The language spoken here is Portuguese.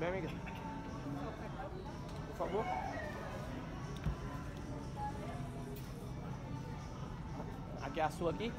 bem, amiga? Por favor. Aqui é a sua aqui?